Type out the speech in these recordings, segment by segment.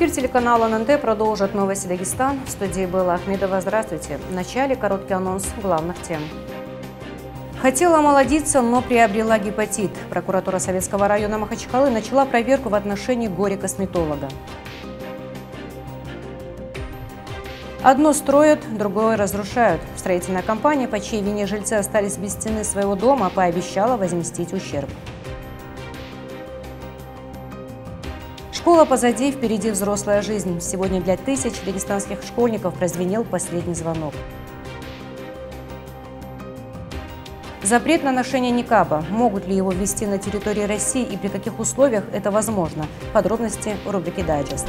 Эфир телеканала ННТ продолжит новости Дагестан. В студии была Ахмедова. Здравствуйте. В начале короткий анонс главных тем. Хотела омолодиться, но приобрела гепатит. Прокуратура Советского района Махачкалы начала проверку в отношении горе-косметолога. Одно строят, другое разрушают. Строительная компания, по чьей вине жильцы остались без стены своего дома, пообещала возместить ущерб. Школа позади, впереди взрослая жизнь. Сегодня для тысяч дагестанских школьников прозвенел последний звонок. Запрет на ношение никаба. Могут ли его ввести на территории России и при каких условиях это возможно? Подробности в рубрике «Дайджест».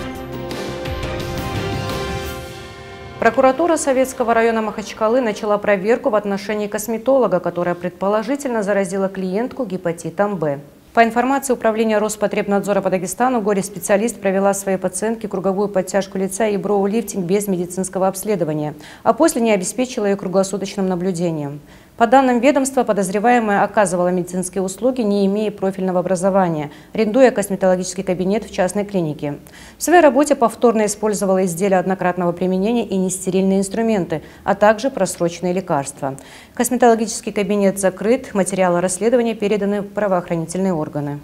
Прокуратура Советского района Махачкалы начала проверку в отношении косметолога, которая предположительно заразила клиентку гепатитом Б. По информации Управления Роспотребнадзора по Дагестану, горе-специалист провела своей пациентке круговую подтяжку лица и броу-лифтинг без медицинского обследования, а после не обеспечила ее круглосуточным наблюдением. По данным ведомства, подозреваемая оказывала медицинские услуги, не имея профильного образования, арендуя косметологический кабинет в частной клинике. В своей работе повторно использовала изделия однократного применения и нестерильные инструменты, а также просроченные лекарства. Косметологический кабинет закрыт, материалы расследования переданы в правоохранительные органы.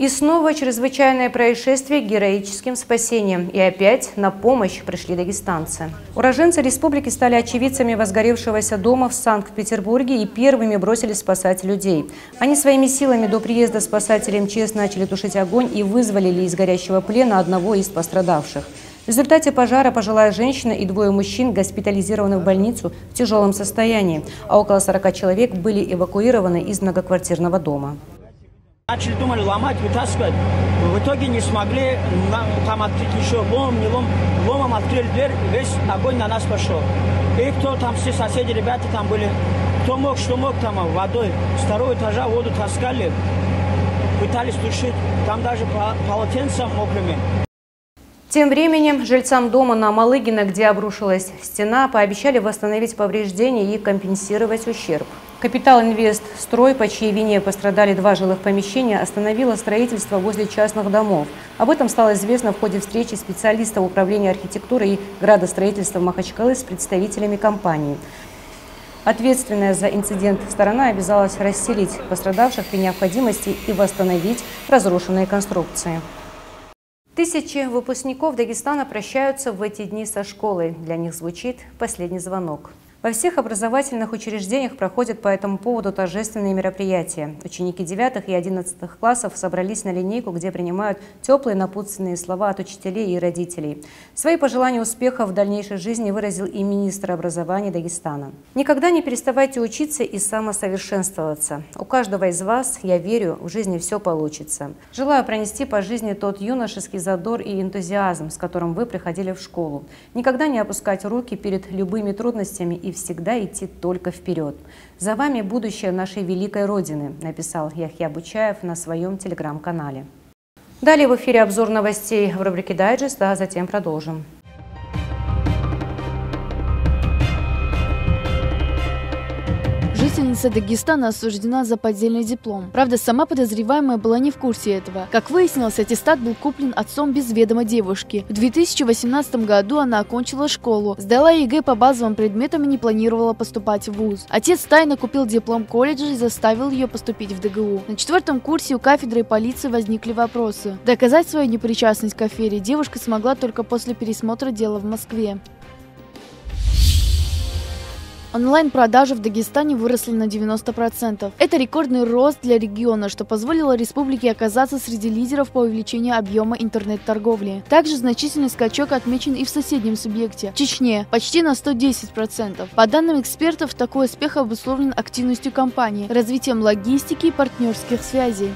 И снова чрезвычайное происшествие героическим спасением. И опять на помощь пришли дагестанцы. Уроженцы республики стали очевидцами возгоревшегося дома в Санкт-Петербурге и первыми бросились спасать людей. Они своими силами до приезда спасателей МЧС начали тушить огонь и вызволили из горящего плена одного из пострадавших. В результате пожара пожилая женщина и двое мужчин госпитализированы в больницу в тяжелом состоянии, а около 40 человек были эвакуированы из многоквартирного дома. Начали, думали, ломать, вытаскивать. В итоге не смогли там открыть еще лом, не лом. Ломом открыли дверь, весь огонь на нас пошел. И кто там, все соседи, ребята там были, кто мог, что мог там водой. С второго этажа воду таскали, пытались тушить. Там даже полотенцем мокрыми. Тем временем жильцам дома на Малыгина, где обрушилась стена, пообещали восстановить повреждения и компенсировать ущерб. Капитал Инвест Строй, по чьей вине пострадали два жилых помещения, остановила строительство возле частных домов. Об этом стало известно в ходе встречи специалистов Управления архитектуры и градостроительства Махачкалы с представителями компании. Ответственная за инцидент сторона обязалась расселить пострадавших при необходимости и восстановить разрушенные конструкции. Тысячи выпускников Дагестана прощаются в эти дни со школой. Для них звучит последний звонок. Во всех образовательных учреждениях проходят по этому поводу торжественные мероприятия. Ученики 9 и 11 классов собрались на линейку, где принимают теплые напутственные слова от учителей и родителей. Свои пожелания успеха в дальнейшей жизни выразил и министр образования Дагестана. Никогда не переставайте учиться и самосовершенствоваться. У каждого из вас, я верю, в жизни все получится. Желаю пронести по жизни тот юношеский задор и энтузиазм, с которым вы приходили в школу. Никогда не опускать руки перед любыми трудностями и всегда идти только вперед. За вами будущее нашей великой Родины, написал Яхья Бучаев на своем телеграм-канале. Далее в эфире обзор новостей в рубрике «Дайджест», а затем продолжим. Жительница Дагестана осуждена за поддельный диплом. Правда, сама подозреваемая была не в курсе этого. Как выяснилось, аттестат был куплен отцом без ведома девушки. В 2018 году она окончила школу, сдала ЕГЭ по базовым предметам и не планировала поступать в ВУЗ. Отец тайно купил диплом колледжа и заставил ее поступить в ДГУ. На четвертом курсе у кафедры полиции возникли вопросы. Доказать свою непричастность к афере девушка смогла только после пересмотра дела в Москве. Онлайн-продажи в Дагестане выросли на 90%. Это рекордный рост для региона, что позволило республике оказаться среди лидеров по увеличению объема интернет-торговли. Также значительный скачок отмечен и в соседнем субъекте – Чечне – почти на 110%. По данным экспертов, такой успех обусловлен активностью компании, развитием логистики и партнерских связей.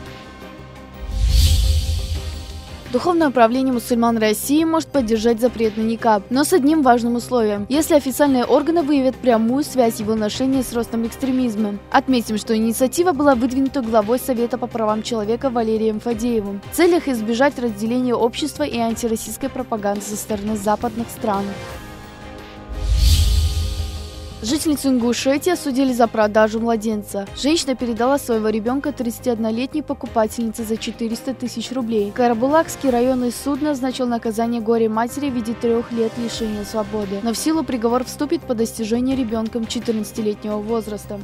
Духовное управление мусульман России может поддержать запрет на никаб, но с одним важным условием – если официальные органы выявят прямую связь его ношения с ростом экстремизма. Отметим, что инициатива была выдвинута главой Совета по правам человека Валерием Фадеевым в целях избежать разделения общества и антироссийской пропаганды со стороны западных стран. Жительницу Ингушетии осудили за продажу младенца. Женщина передала своего ребенка 31-летней покупательнице за 400 тысяч рублей. Карабулакский районный суд назначил наказание горе матери в виде трех лет лишения свободы. Но в силу приговор вступит по достижении ребенком 14-летнего возраста.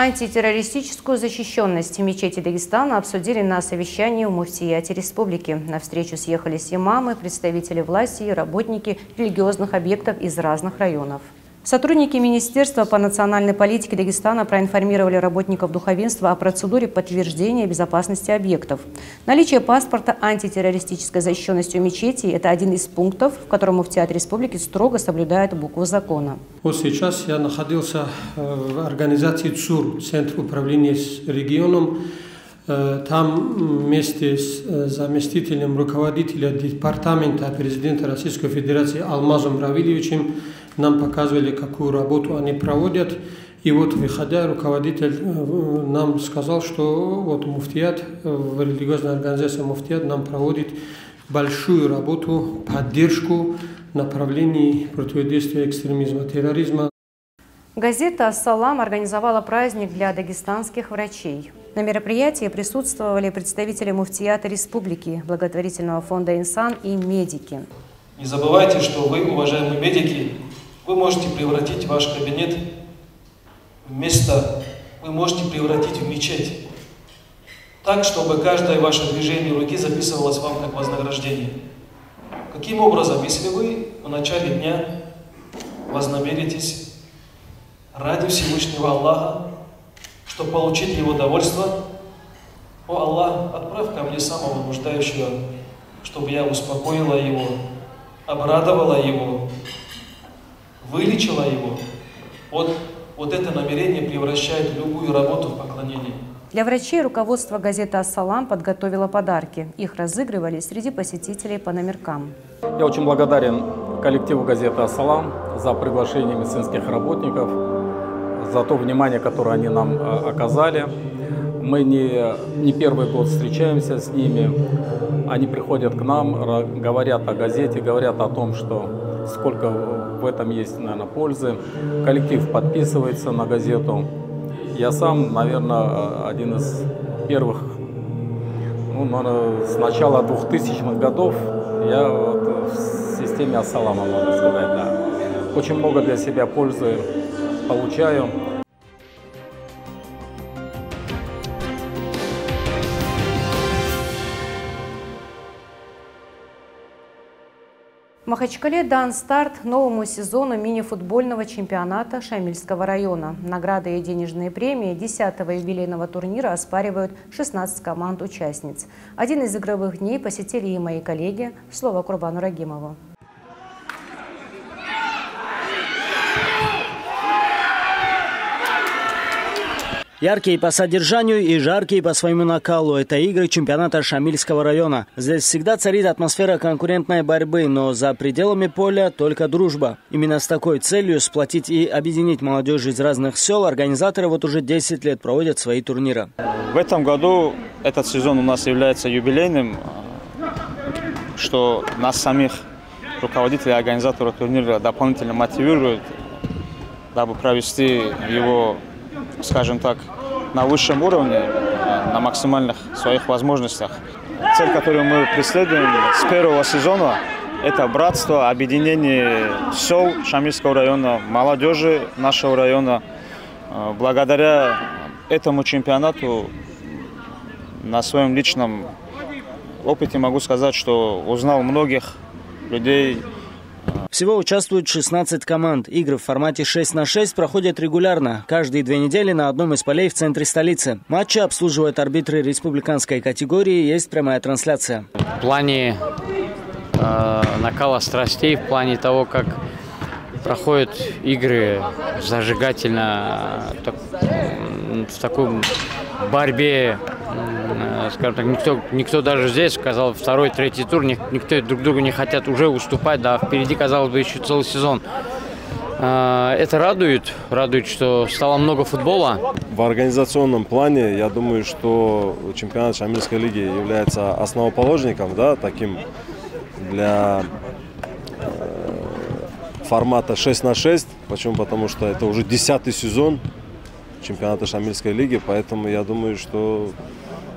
Антитеррористическую защищенность мечети Дагестана обсудили на совещании в Муфтияте республики. На встречу съехались имамы, представители власти и работники религиозных объектов из разных районов. Сотрудники Министерства по национальной политике Дагестана проинформировали работников духовенства о процедуре подтверждения безопасности объектов. Наличие паспорта антитеррористической защищенности у мечети – это один из пунктов, в котором Муфтиат Республики строго соблюдает букву закона. Вот сейчас я находился э, в организации ЦУР, Центр управления с регионом. Э, там вместе с э, заместителем руководителя департамента президента Российской Федерации Алмазом Равильевичем нам показывали, какую работу они проводят. И вот, выходя, руководитель э, нам сказал, что вот Муфтият, э, в религиозной организации Муфтият нам проводит большую работу, поддержку направлений противодействия экстремизма, терроризма. Газета «Ассалам» организовала праздник для дагестанских врачей. На мероприятии присутствовали представители Муфтията Республики, благотворительного фонда «Инсан» и медики. Не забывайте, что вы, уважаемые медики, вы можете превратить ваш кабинет в место, вы можете превратить в мечеть. Так, чтобы каждое ваше движение руки записывалось вам как вознаграждение. Каким образом, если вы в начале дня вознамеритесь ради Всевышнего Аллаха, чтобы получить Его довольство, о Аллах, отправь ко мне самого нуждающего, чтобы я успокоила его, обрадовала его, вылечила его, вот, вот это намерение превращает любую работу в поклонение. Для врачей руководство газеты «Ассалам» подготовило подарки. Их разыгрывали среди посетителей по номеркам. Я очень благодарен коллективу газеты «Ассалам» за приглашение медицинских работников, за то внимание, которое они нам э, оказали. Мы не, не первый год встречаемся с ними. Они приходят к нам, говорят о газете, говорят о том, что сколько в этом есть, наверное, пользы. Коллектив подписывается на газету. Я сам, наверное, один из первых, ну, наверное, с начала 2000-х годов я вот в системе Ассалама, можно сказать, да. Очень много для себя пользы получаю. Махачкале дан старт новому сезону мини-футбольного чемпионата Шамильского района. Награды и денежные премии 10-го юбилейного турнира оспаривают 16 команд-участниц. Один из игровых дней посетили и мои коллеги. Слово Курбану Рагимову. Яркие по содержанию и жаркие по своему накалу – это игры чемпионата Шамильского района. Здесь всегда царит атмосфера конкурентной борьбы, но за пределами поля только дружба. Именно с такой целью сплотить и объединить молодежь из разных сел организаторы вот уже 10 лет проводят свои турниры. В этом году этот сезон у нас является юбилейным, что нас самих руководителей организаторов турнира дополнительно мотивирует, дабы провести его скажем так, на высшем уровне, э, на максимальных своих возможностях. Цель, которую мы преследуем с первого сезона, это братство, объединение сел Шамильского района, молодежи нашего района. Э, благодаря этому чемпионату на своем личном опыте могу сказать, что узнал многих людей, всего участвуют 16 команд. Игры в формате 6 на 6 проходят регулярно, каждые две недели на одном из полей в центре столицы. Матчи обслуживают арбитры республиканской категории, есть прямая трансляция. В плане э, накала страстей, в плане того, как проходят игры зажигательно, так, в такой борьбе скажем так, никто, никто даже здесь сказал второй, третий тур, никто друг другу не хотят уже уступать, да, впереди, казалось бы, еще целый сезон. А, это радует, радует, что стало много футбола. В организационном плане, я думаю, что чемпионат Шамильской лиги является основоположником, да, таким для э, формата 6 на 6. Почему? Потому что это уже десятый сезон чемпионата Шамильской лиги, поэтому я думаю, что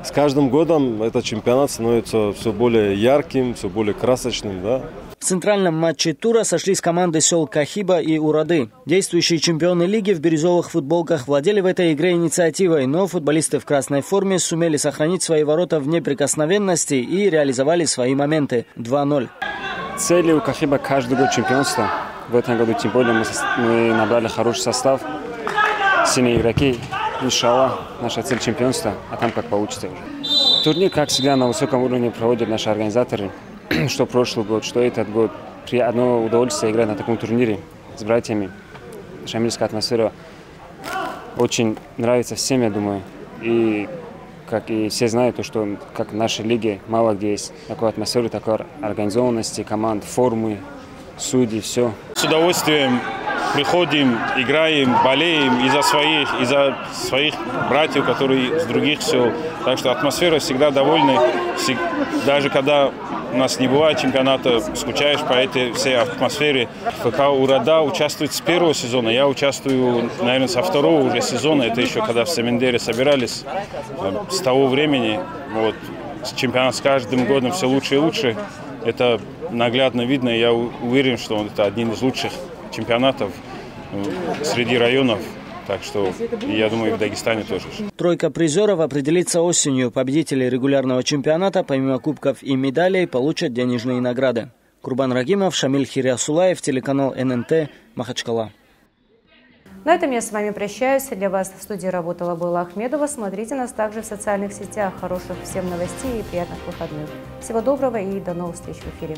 с каждым годом этот чемпионат становится все более ярким, все более красочным, да. В центральном матче тура сошлись команды сел Кахиба и Урады. Действующие чемпионы лиги в бирюзовых футболках владели в этой игре инициативой, но футболисты в красной форме сумели сохранить свои ворота в неприкосновенности и реализовали свои моменты 2-0. Целью у Кахиба каждый год чемпионства. В этом году тем более мы, мы набрали хороший состав, сильные игроки. Иншаллах, наша цель чемпионства, а там как получится уже. Турнир, как всегда, на высоком уровне проводят наши организаторы. что прошлый год, что этот год. При одно удовольствие играть на таком турнире с братьями. Шамильская атмосфера очень нравится всем, я думаю. И как и все знают, то, что как в нашей лиге мало где есть такой атмосферы, такой организованности, команд, формы, судьи, все. С удовольствием приходим, играем, болеем из-за своих, из-за своих братьев, которые с других сел. Так что атмосфера всегда довольна. Даже когда у нас не бывает чемпионата, скучаешь по этой всей атмосфере. ФК «Урада» участвует с первого сезона, я участвую, наверное, со второго уже сезона. Это еще когда в Семендере собирались. С того времени вот, чемпионат с каждым годом все лучше и лучше. Это наглядно видно, я уверен, что это один из лучших чемпионатов э, среди районов. Так что, я думаю, в Дагестане тоже. Тройка призеров определится осенью. Победители регулярного чемпионата, помимо кубков и медалей, получат денежные награды. Курбан Рагимов, Шамиль Хириасулаев, телеканал ННТ, Махачкала. На этом я с вами прощаюсь. Для вас в студии работала Была Ахмедова. Смотрите нас также в социальных сетях. Хороших всем новостей и приятных выходных. Всего доброго и до новых встреч в эфире.